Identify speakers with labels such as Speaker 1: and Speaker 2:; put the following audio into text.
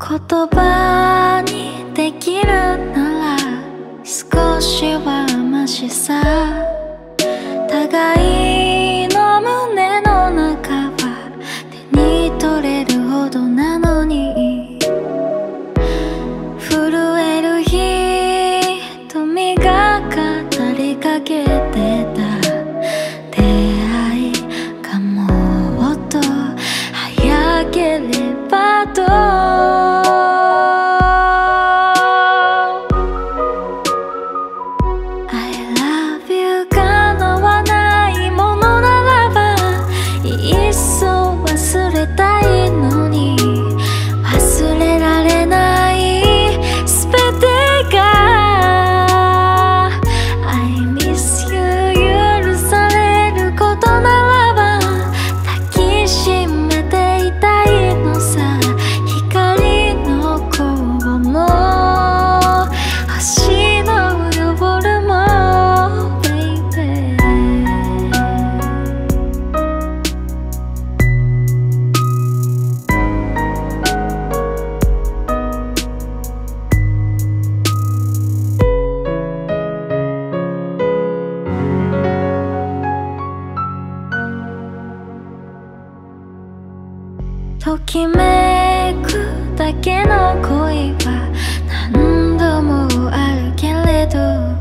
Speaker 1: 言葉にできるなら少しはマシさ。ときめくだけの恋は何度もあるけれど